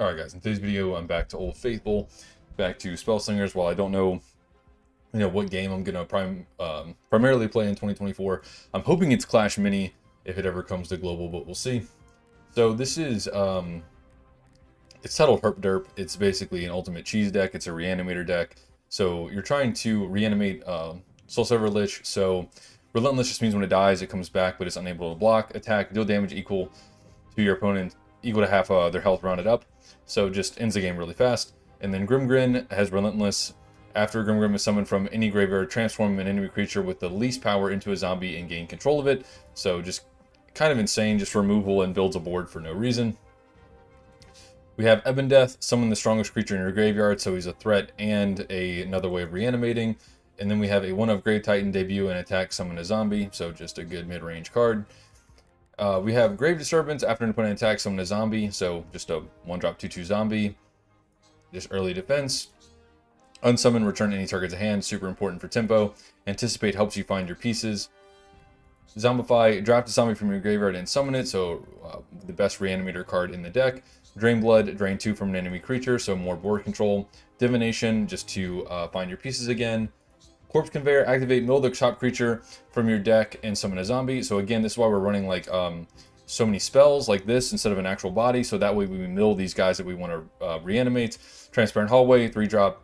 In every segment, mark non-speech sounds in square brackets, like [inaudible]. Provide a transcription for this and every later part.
Alright guys, in today's video I'm back to Old Faithful, back to Spell Slingers. While I don't know you know what game I'm gonna prim um, primarily play in 2024, I'm hoping it's Clash Mini if it ever comes to global, but we'll see. So this is um, it's titled Herp Derp. It's basically an ultimate cheese deck. It's a reanimator deck. So you're trying to reanimate uh, Soul Sever Lich. So Relentless just means when it dies, it comes back, but it's unable to block, attack, deal damage equal to your opponent, equal to half uh, their health rounded up. So just ends the game really fast. And then Grimgrin has Relentless. After Grimgrin is summoned from any graveyard, transform an enemy creature with the least power into a zombie and gain control of it. So just kind of insane, just removal and builds a board for no reason. We have Ebon Death, summon the strongest creature in your graveyard, so he's a threat and a, another way of reanimating. And then we have a one of Grave Titan debut and attack summon a zombie, so just a good mid-range card. Uh, we have Grave Disturbance. After an opponent attacks, summon a zombie. So just a 1-drop 2-2 zombie. Just early defense. Unsummon, return any target to hand. Super important for tempo. Anticipate helps you find your pieces. Zombify, draft a zombie from your graveyard and summon it. So uh, the best reanimator card in the deck. Drain Blood, drain 2 from an enemy creature, so more board control. Divination, just to uh, find your pieces again. Corpse Conveyor, activate mill the top creature from your deck and summon a zombie. So again, this is why we're running like um, so many spells like this instead of an actual body. So that way we mill these guys that we want to uh, reanimate. Transparent Hallway, 3-drop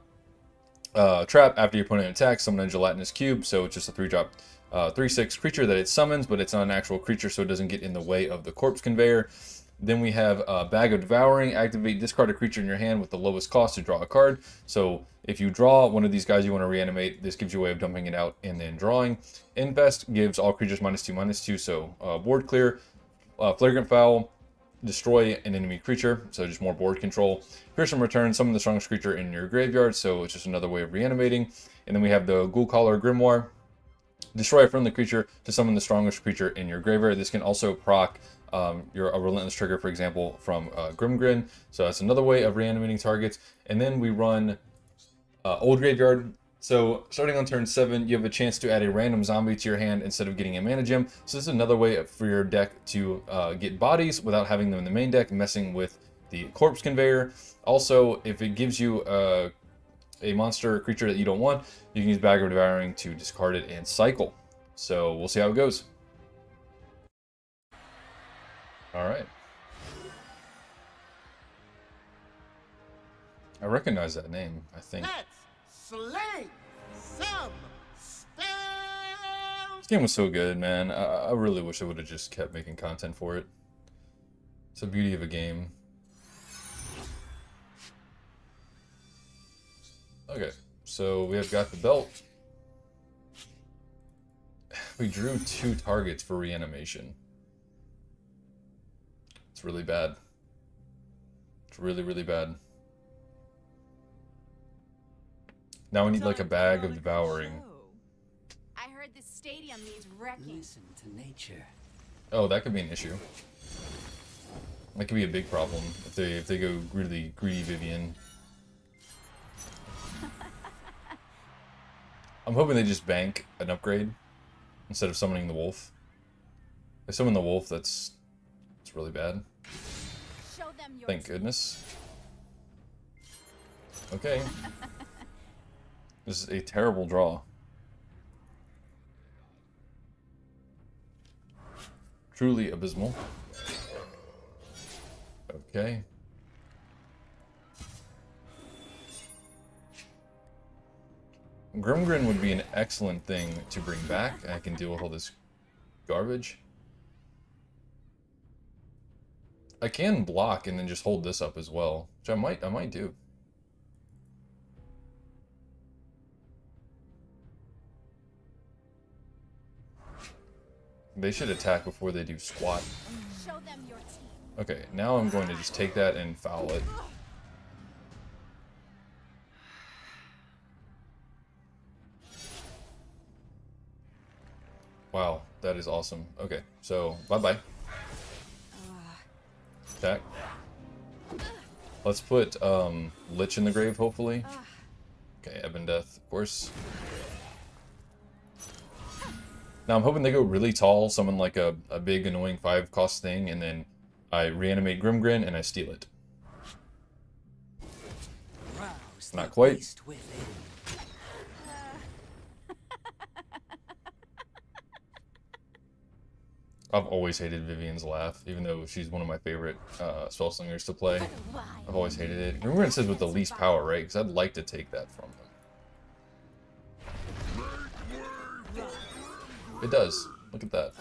uh, trap after your opponent attacks, summon a gelatinous cube. So it's just a 3-drop 3-6 uh, creature that it summons, but it's not an actual creature so it doesn't get in the way of the Corpse Conveyor. Then we have a Bag of Devouring. Activate, discard a creature in your hand with the lowest cost to draw a card. So if you draw one of these guys you want to reanimate, this gives you a way of dumping it out and then drawing. Infest gives all creatures minus two, minus two. So uh, board clear, uh, Flagrant Foul, destroy an enemy creature. So just more board control. Fearsome Return, summon the strongest creature in your graveyard. So it's just another way of reanimating. And then we have the Ghoul Caller Grimoire. Destroy a friendly creature to summon the strongest creature in your graveyard. This can also proc um, your a relentless trigger, for example, from uh, Grimgrin. So that's another way of reanimating targets. And then we run uh, Old Graveyard. So starting on turn 7, you have a chance to add a random zombie to your hand instead of getting a mana gem. So this is another way for your deck to uh, get bodies without having them in the main deck, messing with the corpse conveyor. Also, if it gives you a, a monster creature that you don't want, you can use Bag of Devouring to discard it and cycle. So we'll see how it goes. Alright. I recognize that name, I think. Let's slay some This game was so good, man. I, I really wish I would have just kept making content for it. It's the beauty of a game. Okay, so we have got the belt. [sighs] We drew two targets for reanimation. It's really bad. It's really, really bad. Now we need like a bag of devouring. I heard the stadium needs wrecking. Listen to nature. Oh, that could be an issue. That could be a big problem if they if they go really greedy Vivien. [laughs] I'm hoping they just bank an upgrade instead of summoning the wolf. If summon the wolf, that's it's really bad. Thank goodness. Okay. [laughs] this is a terrible draw. Truly abysmal. Okay. Grimgrin would be an excellent thing to bring back. I can deal with all this garbage. I can block and then just hold this up as well, which I might I might do. They should attack before they do squat. Okay, now I'm going to just take that and foul it. Wow, that is awesome. Okay, so bye-bye. Attack. Let's put um, Lich in the grave, hopefully. Okay, Ebon Death, of course. Now I'm hoping they go really tall, summon like a, a big annoying 5 cost thing, and then I reanimate Grimgrin and I steal it. Not quite. I've always hated Vivien's laugh, even though she's one of my favorite uh, spell slingers to play. I've always hated it. Remember it says with the least power, right? Because I'd like to take that from them. It does. Look at that.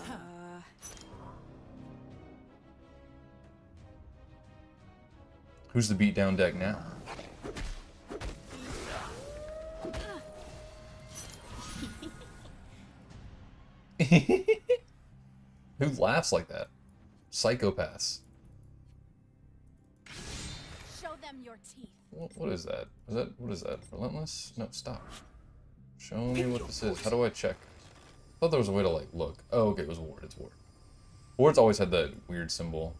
Who's the beatdown deck now? [laughs] Who laughs like that? Psychopaths. Show them your teeth. What, what is that? Is that what is that? Relentless? No, stop. Show me what this is. How do I check? I thought there was a way to like look. Oh, okay, it was ward. It's ward. Ward's always had that weird symbol.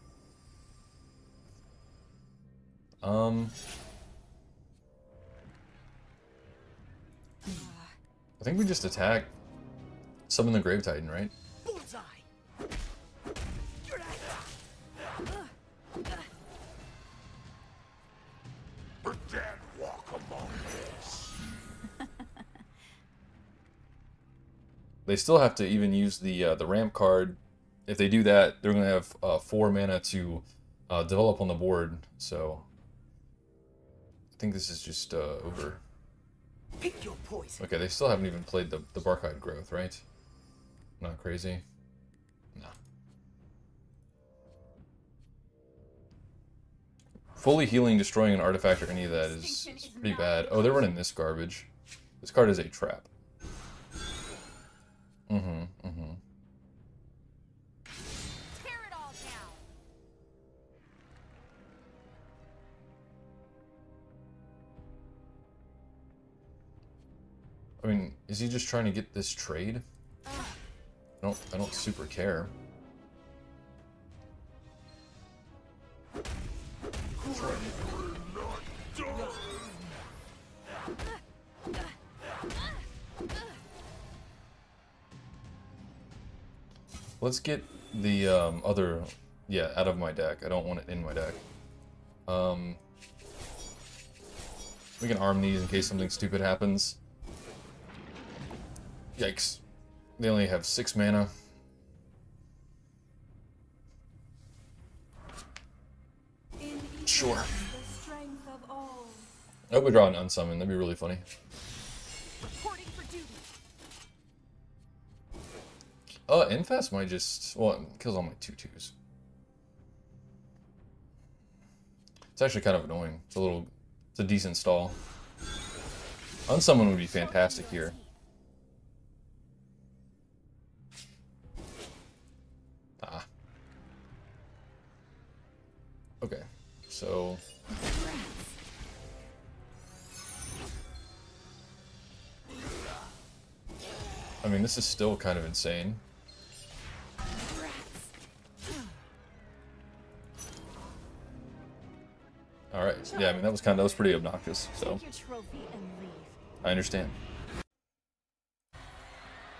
Um. I think we just attack summon the Grave Titan, right? They still have to even use the uh, the ramp card. If they do that, they're gonna have uh, four mana to uh, develop on the board. So I think this is just uh, over. Pick your poison. Okay, they still haven't even played the the Barkhide growth, right? Not crazy. No. Fully healing, destroying an artifact or any of that is, is pretty bad. Oh, they're running this garbage. This card is a trap. Mm-hmm, mm-hmm. Tear it all down. I mean, is he just trying to get this trade? I don't, I don't super care. Let's get the um, other, yeah, out of my deck. I don't want it in my deck. Um, we can arm these in case something stupid happens. Yikes. They only have six mana. Sure. I hope we draw an unsummon. That'd be really funny. Duty. Uh, Infest might just... Well, kills all my 2-2s. It's actually kind of annoying. It's a little... It's a decent stall. Unsummon would be fantastic here. Ah. Okay. So... I mean, this is still kind of insane. All right. Yeah, I mean that was kind of that was pretty obnoxious. So Take your trophy and leave. I understand.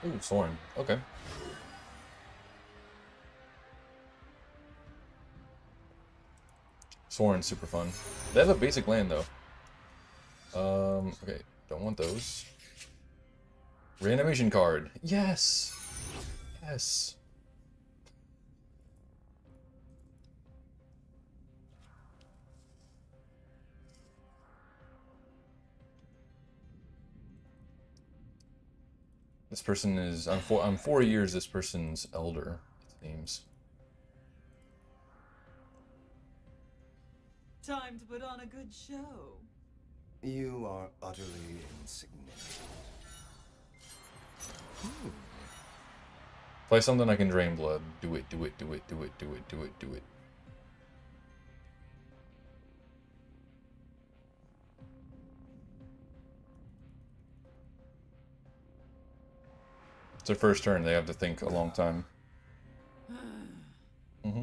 Ooh, Sorin. Okay. Sorin's super fun. They have a basic land though. Um. Okay. Don't want those. Reanimation card. Yes. Yes. This person is I'm four I'm four years this person's elder, it seems. Time to put on a good show. You are utterly insignificant. Play something I can drain blood. Do it, do it, do it, do it, do it, do it, do it. Their first turn, they have to think a long time. Mm-hmm.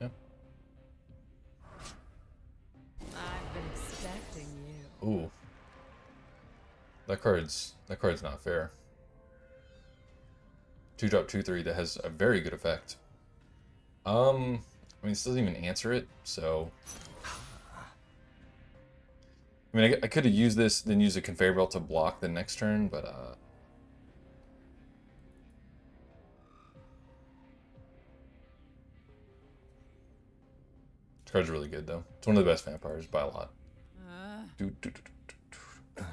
Yeah. I've been expecting you. Ooh. That card's that card's not fair. two drop two three that has a very good effect. Um, I mean, it doesn't even answer it, so. I mean, I, I could have used this, then use a conveyor belt to block the next turn, but uh. Card's really good though. It's one of the best vampires by a lot. Uh, Do, do, do, do, do, do.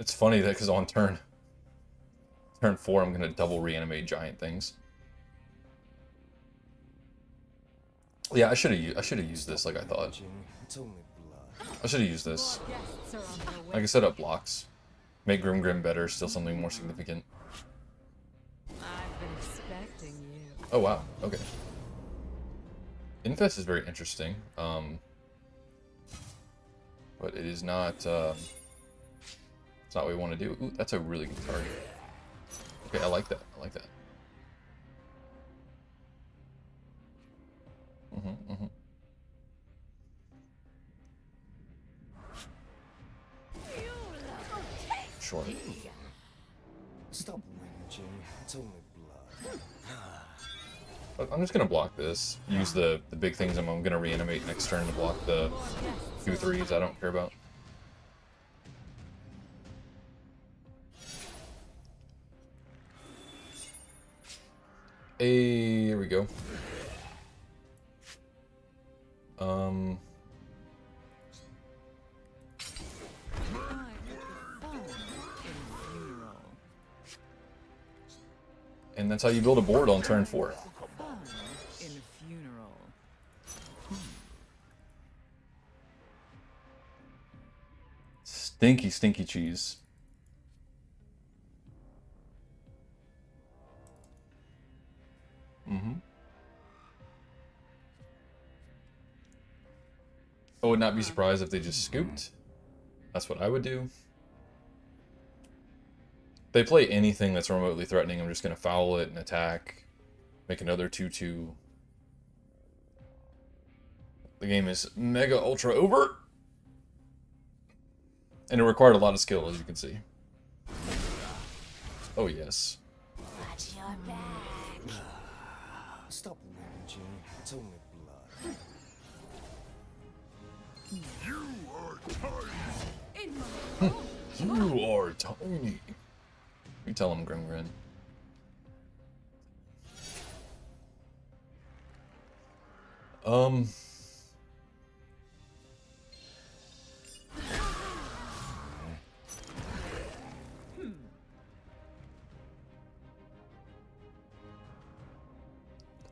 It's funny that because on turn turn four, I'm gonna double reanimate giant things. Yeah, I should have I should have used this like I thought. Jing, It's only blood. I should have used this. guests are on their way. Like I set up blocks. Make Grim Grim better, still something more significant. Oh wow, okay. Infest is very interesting. Um but it is not um it's not what we want to do. Ooh, that's a really good target. Okay, I like that. I like that. Mm-hmm, mm-hmm. Sure. Stop I'm just gonna block this. Use the, the big things I'm, gonna reanimate next turn to block the two threes. threes I don't care about. Hey, here we go. Um... And that's how you build a board on turn 4. Stinky, stinky cheese. Mm-hmm. I would not be surprised if they just scooped. That's what I would do. They play anything that's remotely threatening. I'm just going to foul it and attack. Make another 2-2. The game is mega ultra over. And it required a lot of skill, as you can see. Oh, yes. Watch your back. Stop whinging. It's only blood. You are tiny. In my. [laughs] You are tiny. You tell him, Grimgrin. Um.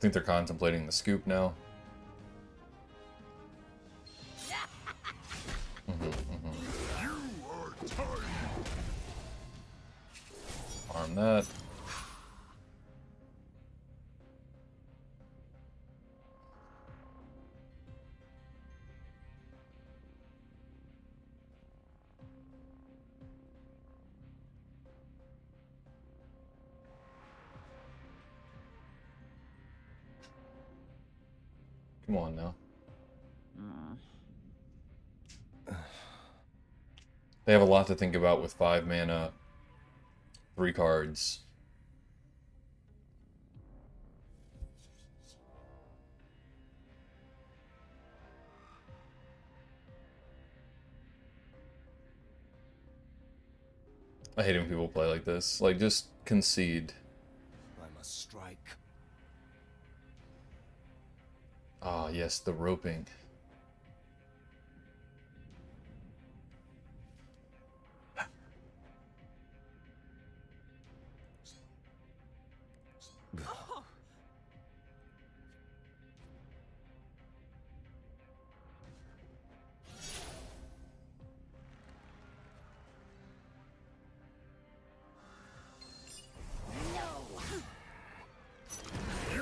Think they're contemplating the scoop now. Mm-hmm, mm-hmm. You are tiny. Arm that. Come on now. [sighs] They have a lot to think about with five mana, three cards. I hate when people play like this. Like, just concede. I must strike. Ah, yes, the roping.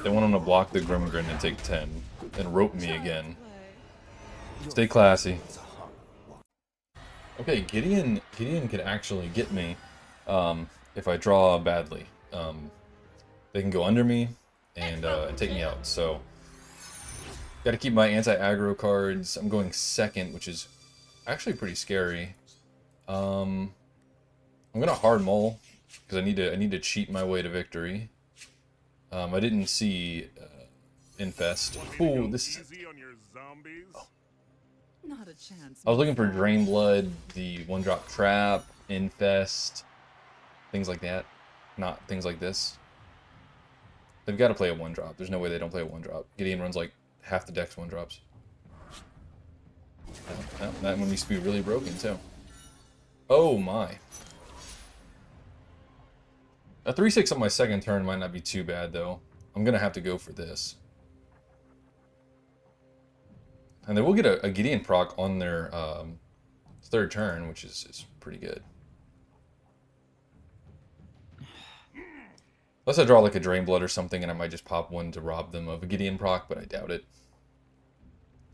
They want him to block the Grimgrin and take 10, and rope me again. Stay classy. Okay, Gideon Gideon can actually get me um, if I draw badly. Um, they can go under me and, uh, take me out. So, got to keep my anti-aggro cards. I'm going second, which is actually pretty scary. Um, I'm gonna hard mull because I need to I need to cheat my way to victory. Um, I didn't see uh, infest. Ooh, this is. Easy on your zombies. Not a chance. I was looking for drain blood, the one drop trap, infest, things like that. Not things like this. They've got to play a one drop. There's no way they don't play a one drop. Gideon runs like half the decks one drops. Oh, oh, that one needs to be really broken too. Oh my. A 3-6 on my second turn might not be too bad though. I'm gonna have to go for this. And they will get a, a Gideon proc on their um, third turn, which is, is pretty good. Unless I draw like a Drain Blood or something, and I might just pop one to rob them of a Gideon proc, but I doubt it.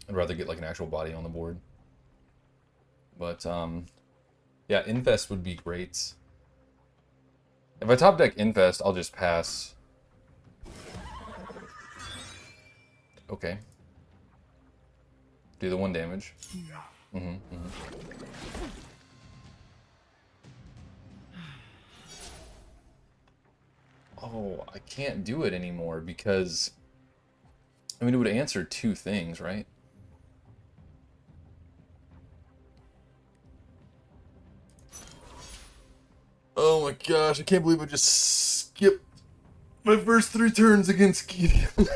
I'd rather get like an actual body on the board. But, um, yeah, Infest would be great. If I top deck Infest, I'll just pass. Okay. Do the one damage. Mm-hmm, mm-hmm. Oh, I can't do it anymore because... I mean, it would answer two things, right? Oh my gosh, I can't believe I just skipped my first three turns against Gideon. [laughs]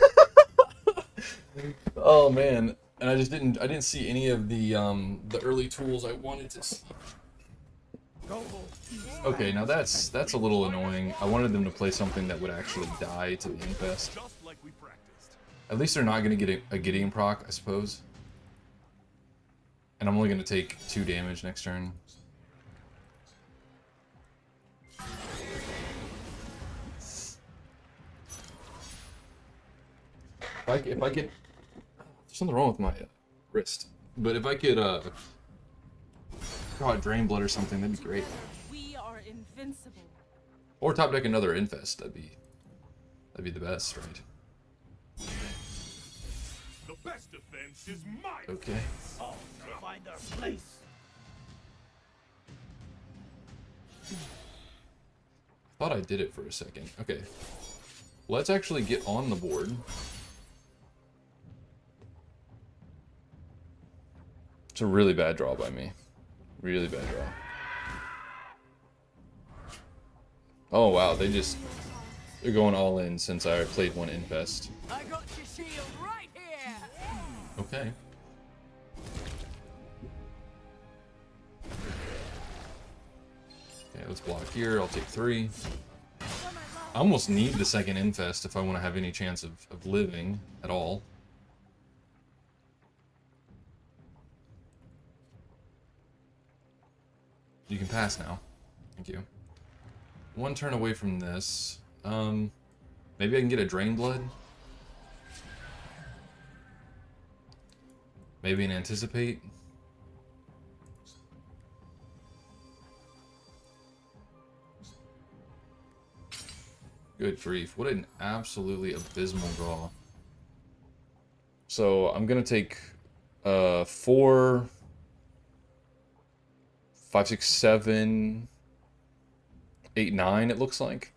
oh man, and I just didn't I didn't see any of the um the early tools I wanted to see. Okay, now that's that's a little annoying. I wanted them to play something that would actually die to the infest. At least they're not going to get a, a Gideon proc, I suppose. And I'm only going to take two damage next turn. I, if I get... There's something wrong with my uh, wrist. But if I could, uh... Draw a Drain Blood or something, that'd be great. We are invincible. Or top deck another Infest, that'd be... That'd be the best, right? The best defense is my Okay. All to find our place. Thought I did it for a second. Okay. Let's actually get on the board. It's a really bad draw by me. Really bad draw. Oh wow, they just they're going all in since I played one infest. I got your shield right here. Okay. Okay, let's block here. I'll take three. I almost need the second infest if I want to have any chance of, of living at all. You can pass now. Thank you. One turn away from this. Um, maybe I can get a Drain Blood? Maybe an Anticipate? Good grief, what an absolutely abysmal draw. So I'm gonna take uh four, five, six, seven, eight, nine. It looks like.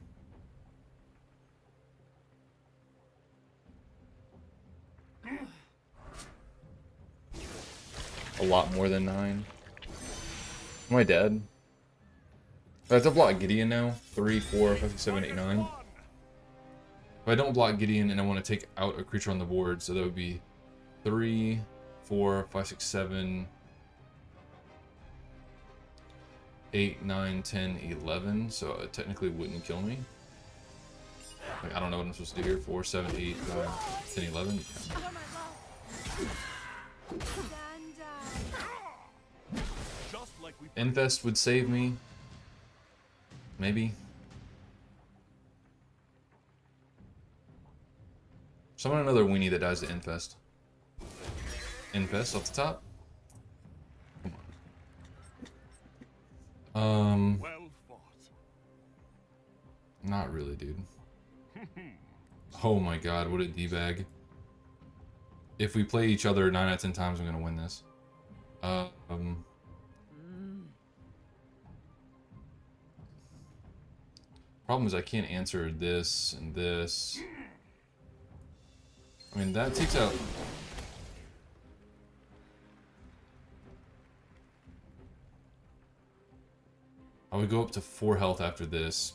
A lot more than nine. Am I dead? Have to block Gideon now. Three, four, five, six, seven, eight, nine. If I don't block Gideon and I want to take out a creature on the board, so that would be three, four, five, six, seven, eight, nine, ten, eleven. So it technically wouldn't kill me. Like, I don't know what I'm supposed to do here. Four, seven, eight, nine, ten, eleven. just like we Infest would save me. Maybe. Summon another weenie that dies to Infest. Infest off the top. Come on. Um, not really, dude. Oh my god, what a D-bag. If we play each other 9 out of 10 times, I'm gonna win this. Um... Problem is I can't answer this and this. I mean, that takes out... I would go up to 4 health after this.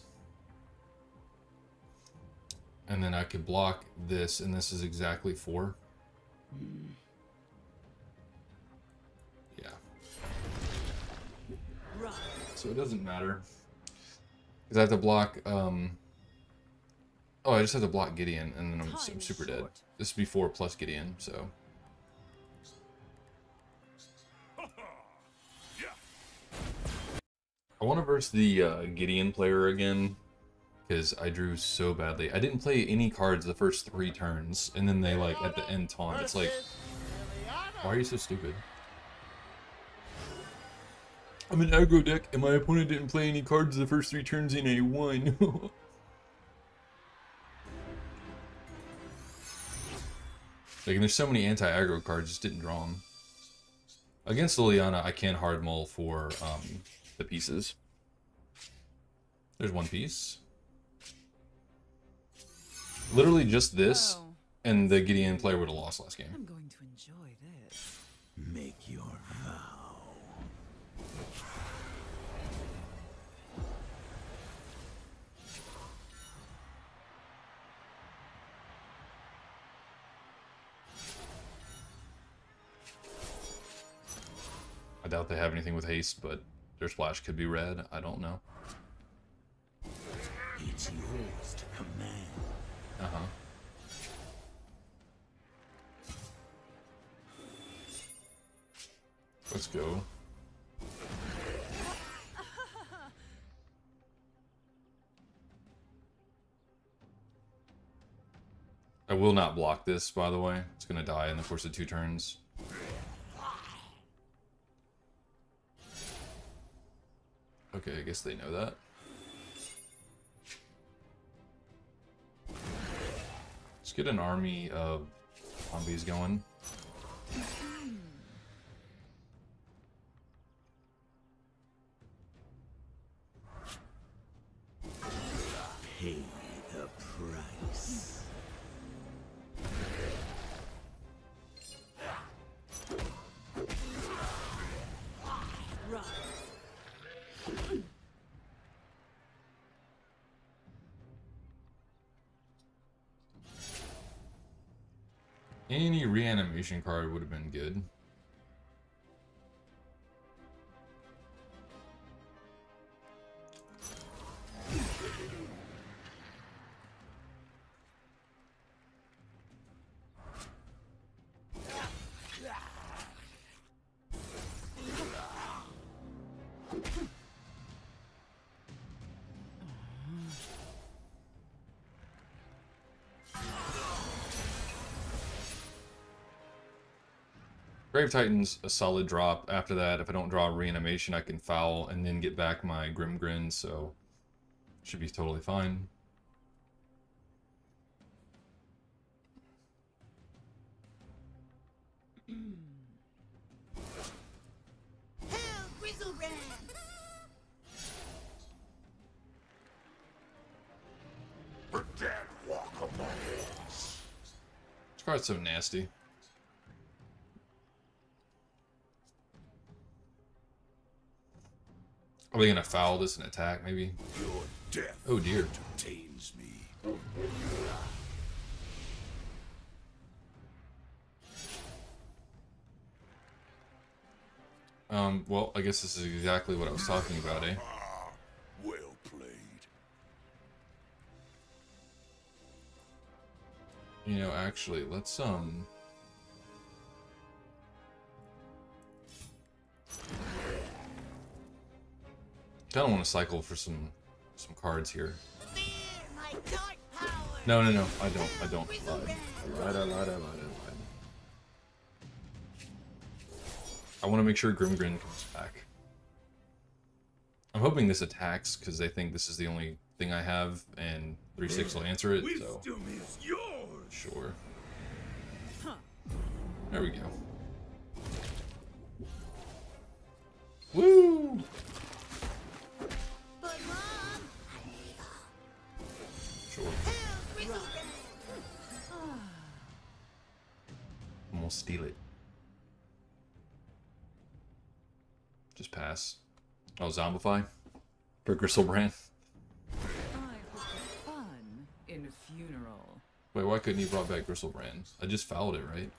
And then I could block this, and this is exactly 4. Yeah. So it doesn't matter. Because I have to block, um... Oh, I just have to block Gideon, and then I'm, I'm super dead. This would be 4 plus Gideon, so... I want to verse the uh, Gideon player again, because I drew so badly. I didn't play any cards the first three turns, and then they, like, at the end taunt. It's like, why are you so stupid? I'm an aggro deck, and my opponent didn't play any cards the first three turns, in a one. [laughs] like, and there's so many anti-aggro cards, just didn't draw them. Against Liliana, I can hard mull for um, the pieces. There's one piece. Literally just this, Oh, and the Gideon player would have lost last game. I'm going to enjoy this. Make your vow. I doubt they have anything with haste, but their splash could be red. I don't know. It's yours to command. Uh huh. Let's go. I will not block this, by the way. It's gonna die in the course of two turns. Okay, I guess they know that. Let's get an army of zombies going. Any reanimation card would have been good. Grave Titan's a solid drop. After that, if I don't draw reanimation, I can foul and then get back my Grimgrin, so should be totally fine. Hell, Griselbrand! Pretend walk among us. This card's so nasty. Are gonna foul this and attack, maybe? Your death Oh dear. entertains me. Um, well, I guess this is exactly what I was talking about, eh? Ah, well played. You know, actually, let's, um... I kinda wanna cycle for some, some cards here. Fear my dark power! No, no, no, I don't, I don't. I lied. I lied, I lied, I lied, I lied. I want to make sure Grimgrin comes back. I'm hoping this attacks, because they think this is the only thing I have, and 3-6 will answer it, so... Wisdom is yours. Sure. There we go. Woo! Steal it. Just pass. Oh, Zombify? For Griselbrand? Wait, why couldn't he brought back Griselbrand? I just fouled it, right?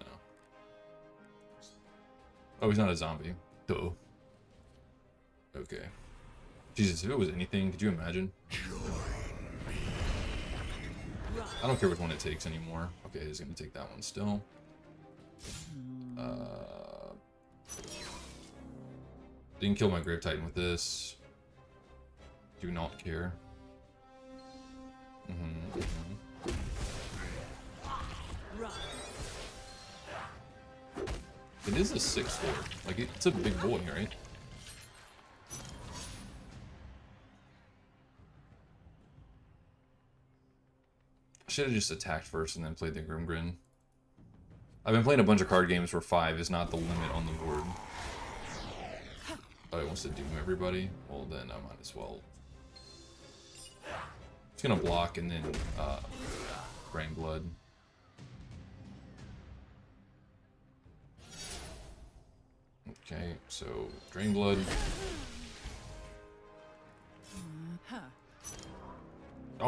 No. Oh, he's not a zombie. Duh. Okay. Jesus, if it was anything, could you imagine? I don't care which one it takes anymore. Okay, he's gonna take that one still. Uh, didn't kill my Grave Titan with this. Do not care. Mhm, mhm. It is a six four. Like it's a big boy, right? Should have just attacked first and then played the Grimgrin. I've been playing a bunch of card games where five is not the limit on the board. Oh, it wants to doom everybody? Well, then I might as well. It's gonna block and then uh, Brain Blood. Okay, so Drain Blood.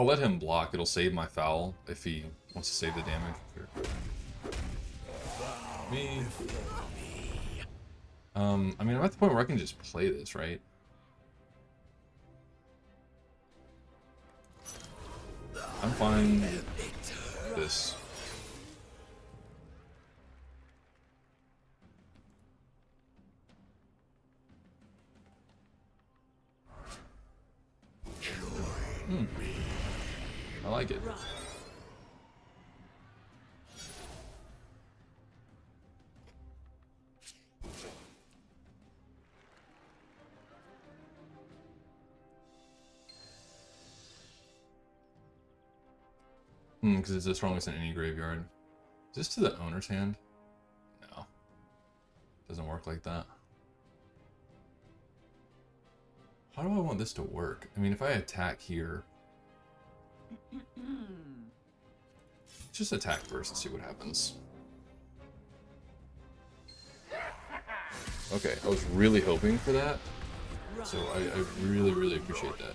I'll let him block. It'll save my foul if he wants to save the damage. Me. Um, I mean, I'm at the point where I can just play this, right? I'm fine this. Because it's the strongest in any graveyard. Is this to the owner's hand? No. Doesn't work like that. How do I want this to work? I mean, if I attack here... [clears throat] Just attack first and see what happens. Okay, I was really hoping for that. So I, I really, really appreciate that.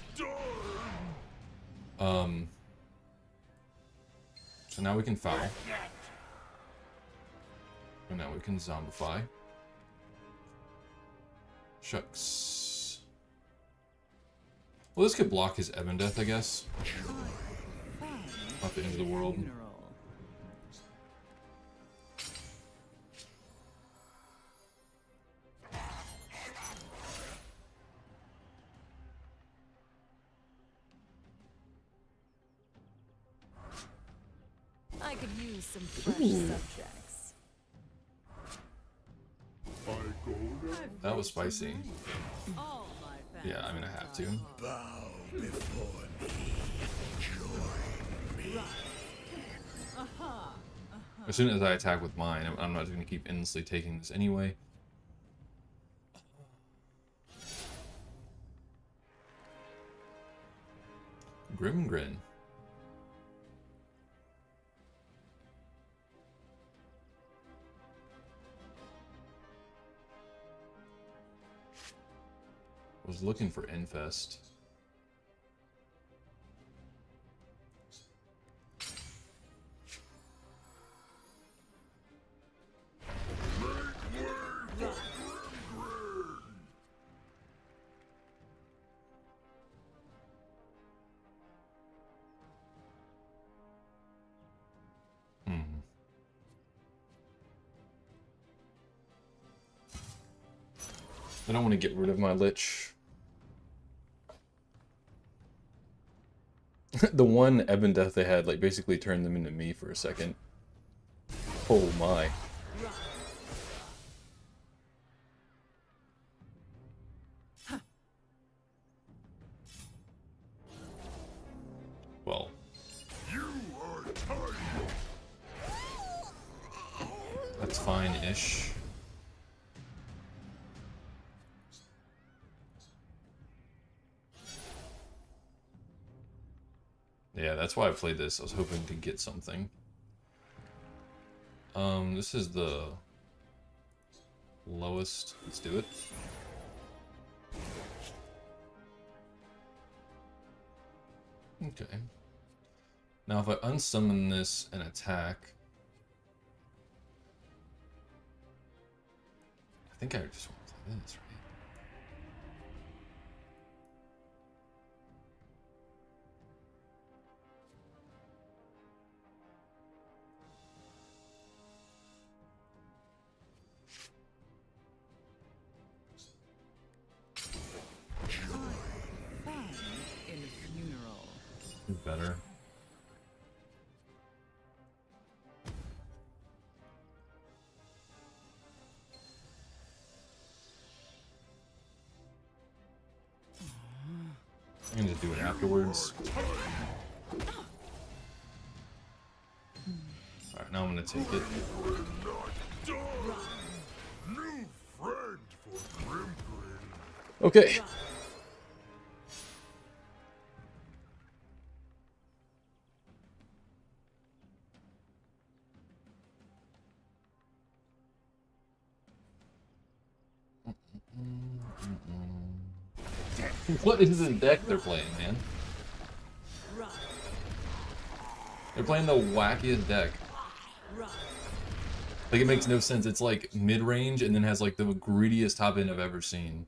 Um... So now we can foul. And now we can zombify. Shucks. Well, this could block his Ebon Death, I guess. Not the end of the world. Subjects. That was spicy. All my fans Yeah, I mean, I have to. Bow before me. As soon as I attack with mine, I'm- I'm not going to keep endlessly taking this anyway. Grimgrin. was looking for Infest. Hmm. I don't want to get rid of my Lich. [laughs] the one Ebon Death they had, like, basically turned them into me for a second. Oh my. That's why I played this. I was hoping to get something. Um, this is the lowest. Let's do it. Okay. Now if I unsummon this and attack... I think I just want to play this, right? Better. I'm gonna do it afterwards. Alright, now I'm gonna take it. Okay. What is the deck they're playing, man? They're playing the wackiest deck. Like it makes no sense. It's like mid-range and then has like the greediest top end I've ever seen.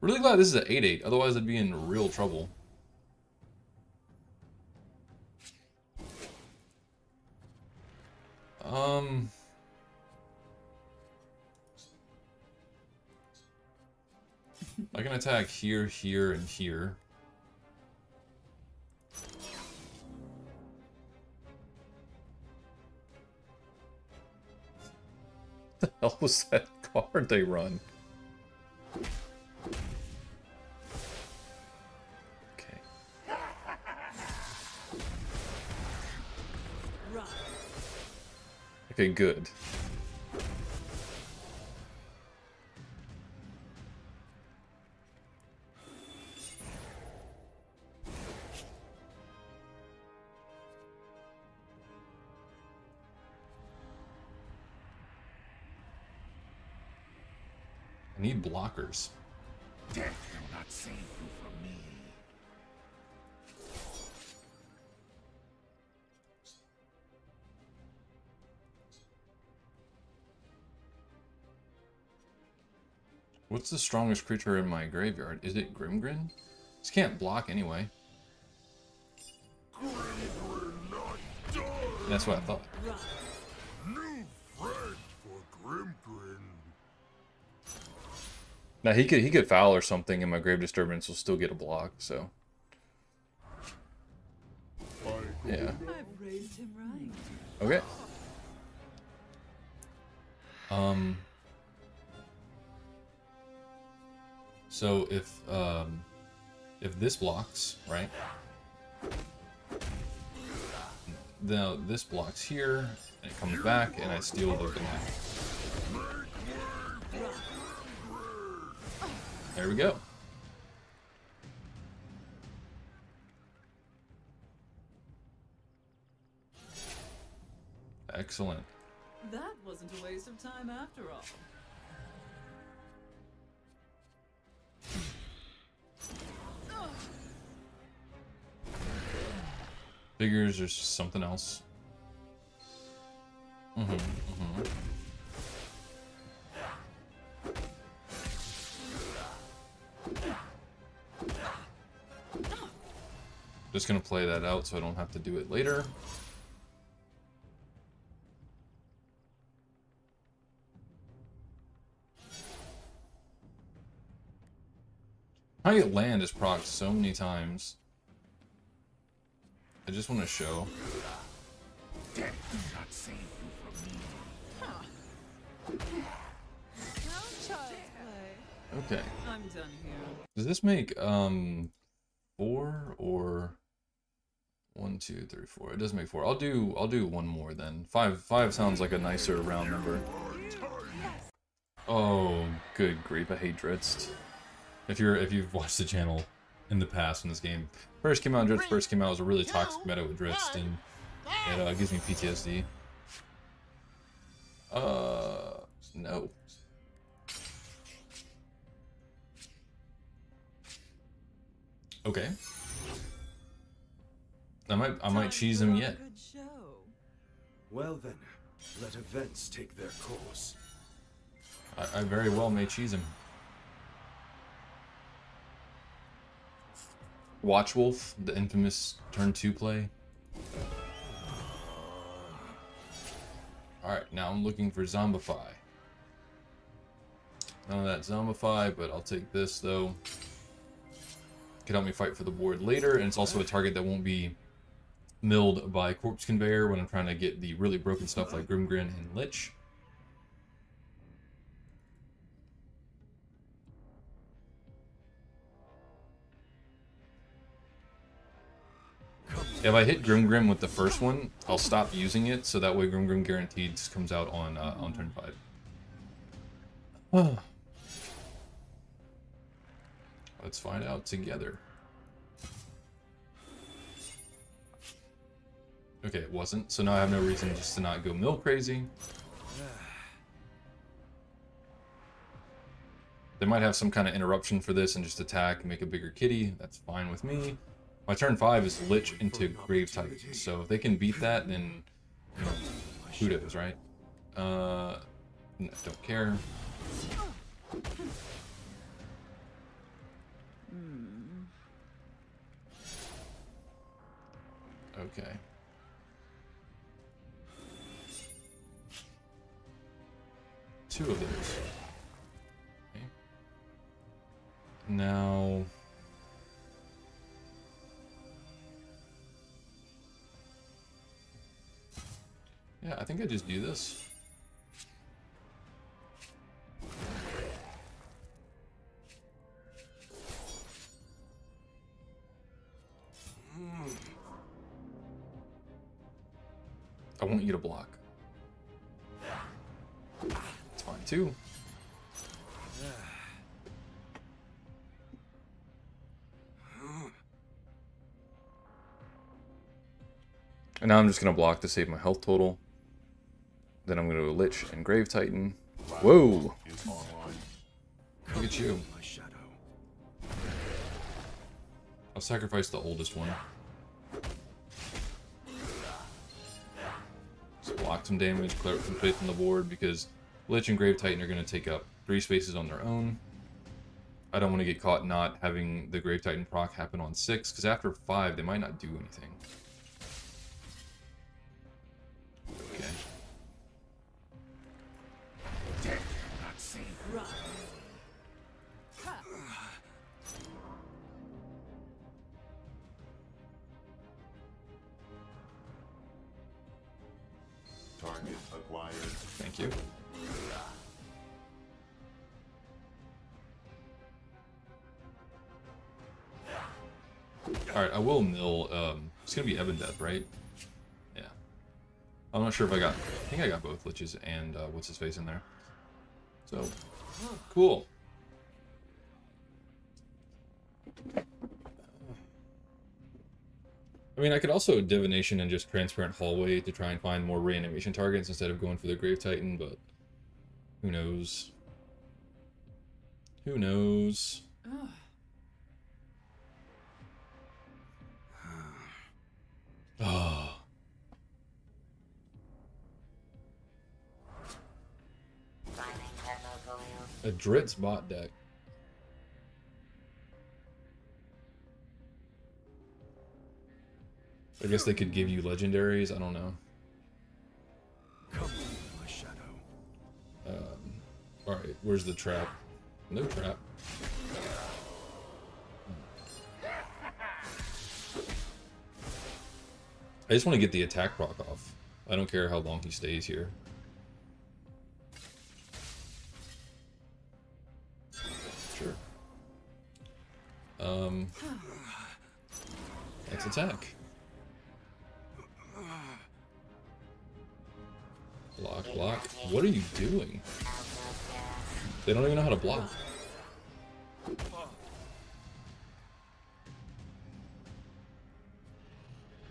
Really glad this is an 8-8, otherwise I'd be in real trouble. Um... I can attack here, here, and here. [laughs] the hell was that card they run? Okay. Okay, good. Need blockers. Death will not save you from me. What's the strongest creature in my graveyard? Is it Grimgrin? This can't block anyway. That's what I thought. New friend for Grimgrin. Now he could he could foul or something, and my grave disturbance will still get a block. So yeah. I've raised him right. Okay. Um. So if um, if this blocks, right? Now this blocks here, and it comes back, and I steal the block. There we go. Excellent. That wasn't a waste of time after all. Figures there's something else. Mm-hmm, mm-hmm. Just gonna play that out so I don't have to do it later. I get land is procced so many times. I just want to show. Death will not save you from me. Now. Okay. I'm done here. Does this make um four or one, two, three, four? It does make four. I'll do I'll do one more then. Five five sounds like a nicer round number. Oh, good grief! I hate Dritz. If you're if you've watched the channel in the past when this game first came out. Drift first came out it was a really toxic meta with drifts, and it uh, gives me PTSD. Uh, no. Okay. I might I might cheese him yet. Good show. Well then, let events take their course. I, I very well may cheese him. Watchwolf, the infamous turn two play. Alright, now I'm looking for Zombify. None of that Zombify, but I'll take this though. Can help me fight for the board later, and it's also a target that won't be milled by Corpse Conveyor when I'm trying to get the really broken stuff like Grimgrin and Lich. If I hit Grimgrin with the first one, I'll stop using it, so that way Grimgrin Guaranteed comes out on uh, on turn five. [sighs] Let's find out together. Okay, it wasn't, so now I have no reason just to not go mill crazy. They might have some kind of interruption for this and just attack, and make a bigger kitty. That's fine with me. My turn five is Lich into Grave Titan, so if they can beat that, then you know, kudos, right? Uh, no, don't care. Okay. Two of those. Okay. Now. Yeah, I think I just do this. I want you to block. Too. And now I'm just gonna block to save my health total. Then I'm gonna go Lich and Grave Titan. Whoa! Look at you. I'll sacrifice the oldest one. Just block some damage, clear up some space on the board because Lich and Grave Titan are going to take up three spaces on their own. I don't want to get caught not having the Grave Titan proc happen on six because after five they might not do anything. Okay. Target acquired. Thank you. Alright, I will mill, um, it's gonna be Evan Death, right? Yeah. I'm not sure if I got, I think I got both Liches and, uh, what's his face in there. So, cool. I mean, I could also divination and just transparent hallway to try and find more reanimation targets instead of going for the grave titan, but who knows? Who knows? Oh. A Dritz bot deck. I guess they could give you legendaries. I don't know. All right, where's the trap? No trap. I just want to get the attack proc off. I don't care how long he stays here. Sure. Um, let's attack. Block, block. What are you doing? They don't even know how to block.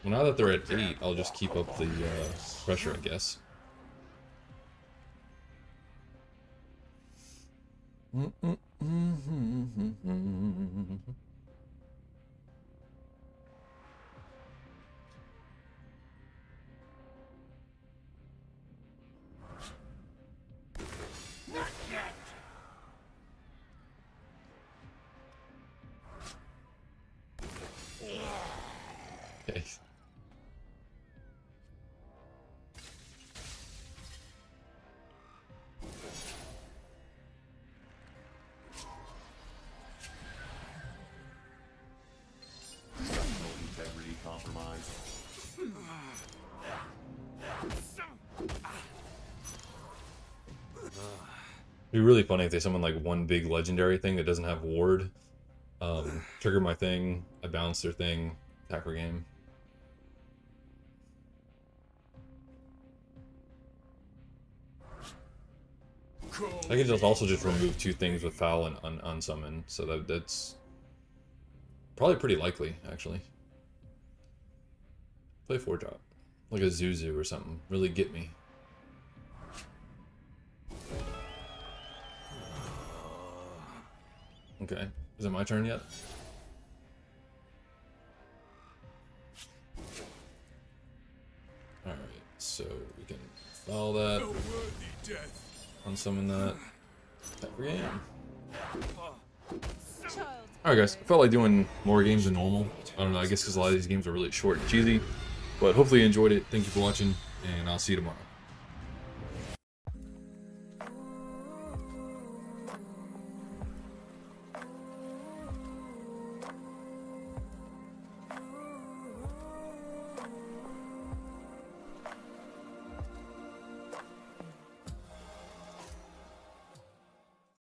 Well, now that they're at 8, I'll just keep up the uh, pressure, I guess. Mm -mm It'd be really funny if they summon like one big legendary thing that doesn't have ward. Um, trigger my thing, I bounce their thing, attacker game. I could just also just remove two things with foul and un unsummon, so that that's probably pretty likely actually. Play four drop, like a Zuzu or something. Really get me. Okay, is it my turn yet? Alright, so we can follow that. Unsummon that. Alright guys, I felt like doing more games than normal. I don't know, I guess because a lot of these games are really short and cheesy. But hopefully you enjoyed it. Thank you for watching, and I'll see you tomorrow.